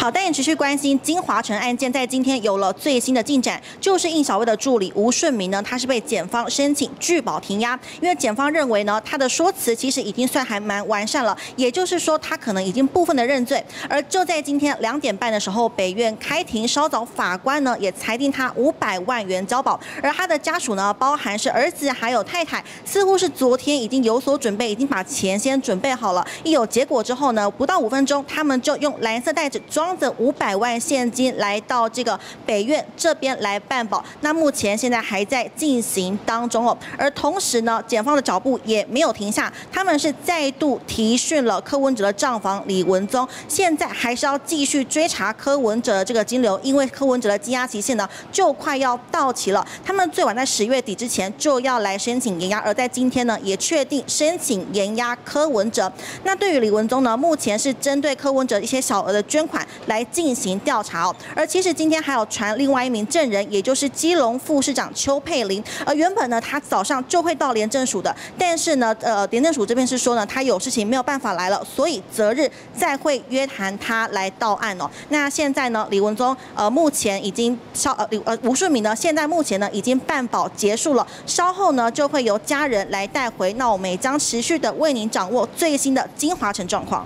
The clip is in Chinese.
好，但也持续关心金华城案件，在今天有了最新的进展，就是应小薇的助理吴顺明呢，他是被检方申请拒保停押，因为检方认为呢，他的说辞其实已经算还蛮完善了，也就是说他可能已经部分的认罪。而就在今天两点半的时候，北院开庭，稍早法官呢也裁定他五百万元交保，而他的家属呢，包含是儿子还有太太，似乎是昨天已经有所准备，已经把钱先准备好了，一有结果之后呢，不到五分钟，他们就用蓝色袋子装。装着五百万现金来到这个北院这边来办保，那目前现在还在进行当中哦。而同时呢，检方的脚步也没有停下，他们是再度提讯了柯文哲的账房李文宗，现在还是要继续追查柯文哲的这个金流，因为柯文哲的羁押期限呢就快要到期了，他们最晚在十月底之前就要来申请延押，而在今天呢也确定申请延押柯文哲。那对于李文宗呢，目前是针对柯文哲一些小额的捐款。来进行调查哦，而其实今天还有传另外一名证人，也就是基隆副市长邱佩玲，而原本呢他早上就会到廉政署的，但是呢呃廉政署这边是说呢他有事情没有办法来了，所以择日再会约谈他来到案哦。那现在呢李文宗呃目前已经稍呃呃吴顺明呢现在目前呢已经办保结束了，稍后呢就会由家人来带回，那我们也将持续的为您掌握最新的金华城状况。